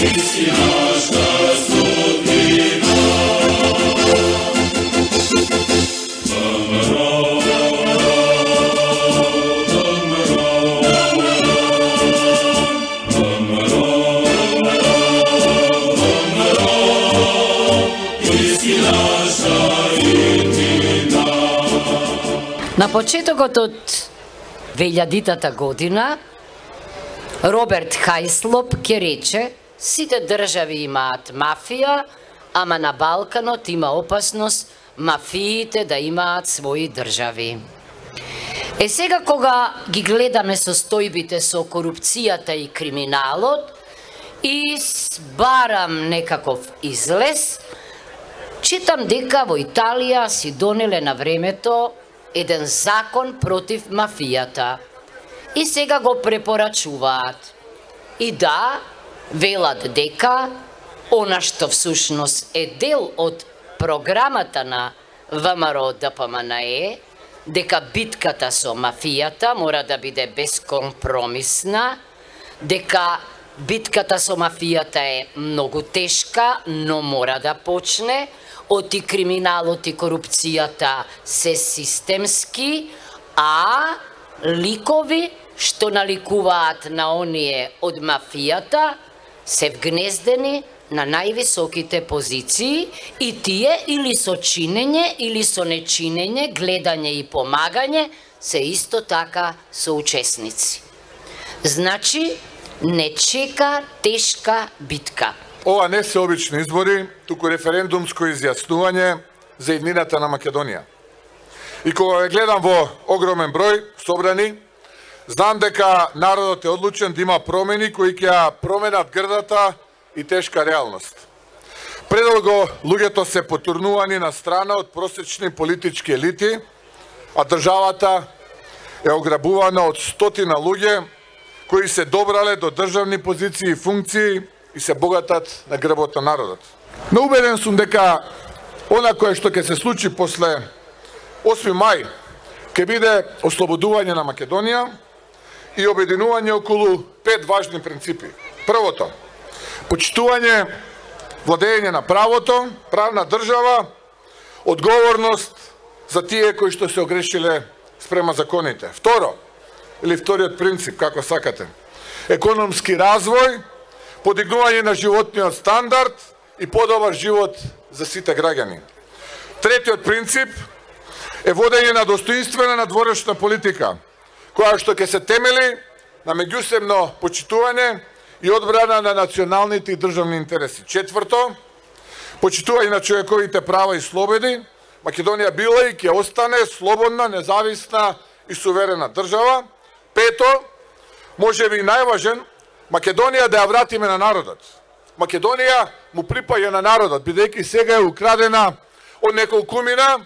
Christi nostra. На почетокот од 2000 година Роберт Хајслоп ке рече сите држави имаат мафија, ама на Балканот има опасност мафиите да имаат своји држави. Е сега кога ги гледаме состојбите со корупцијата и криминалот и барам некаков излез, читам дека во Италија си донеле на времето еден закон против мафијата. И сега го препорачуваат. И да, велат дека она што всушност е дел од програмата на ВМРО е дека битката со мафијата мора да биде бескомпромисна, дека битката со мафијата е многу тешка, но мора да почне, оти криминалот и корупцијата се системски, а ликови што наликуваат на оние од мафијата се вгнездени на највисоките позиции и тие или со чинење или со нечинење, гледање и помагање се исто така соучесници. Значи, не чека тешка битка. Ова не се обични избори, туку референдумско изјаснување за еднината на Македонија. И кога ја гледам во огромен број собрани, знам дека народот е одлучен да има промени кои ќе променат грдата и тешка реалност. Предолго луѓето се потурнувани на страна од просечни политички елити, а државата е ограбувана од стотина луѓе кои се добрале до државни позиции и функции и се богатат на грбот на народот. Но убеден сум дека она кое што ќе се случи после 8 мај ќе биде ослободување на Македонија и обединување околу пет важни принципи. Првото, почитување владење на правото, правна држава, одговорност за тие кои што се огрешиле спрема законите. Второ, или вториот принцип, како сакате, економски развој, подигнување на животниот стандард и подобар живот за сите граѓани. Третиот принцип е водење на достоинствена надворешна политика, која што ќе се темели на меѓусебно почитување и одбрана на националните и државни интереси. Четврто, почитување на човековите права и слободи, Македонија била и ќе остане слободна, независна и суверена држава. Пето, може би најважен, Македонија да ја вратиме на народот. Македонија му припаја на народот, бидејќи сега е украдена од неколкумина,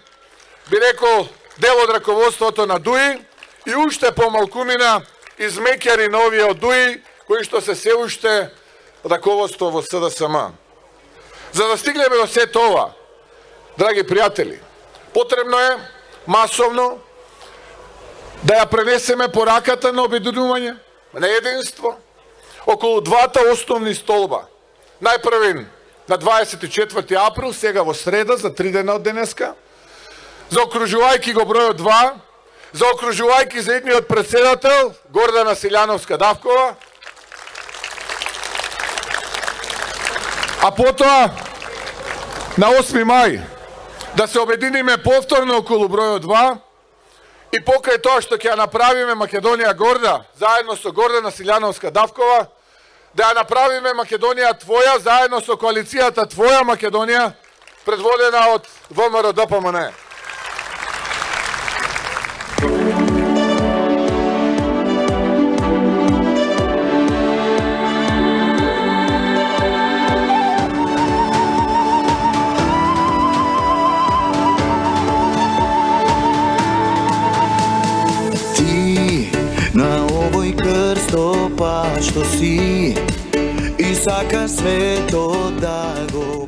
би рекол дел од раководството на ДУИ и уште помалкумина измекјари на овие од ДУИ, кои што се се уште раководство во СДСМ. За да стигнеме до сето ова, драги пријатели, потребно е масовно да ја пренесеме пораката на обединување, на единство, околу двата основни столба. Најпрвен на 24 април, сега во среда, за три дена од денеска, заокружувајќи го бројот 2, заокружувајќи за едниот председател, Гордана Силјановска Давкова, а потоа на 8 мај да се обединиме повторно околу бројот 2 и покрај тоа што ќе ја направиме Македонија горда, заедно со Гордана Силјановска Давкова, да ја направиме Македонија твоја заедно со коалицијата Твоја Македонија предводена од ВМРО ДПМН. pa što si I saka sve to da govori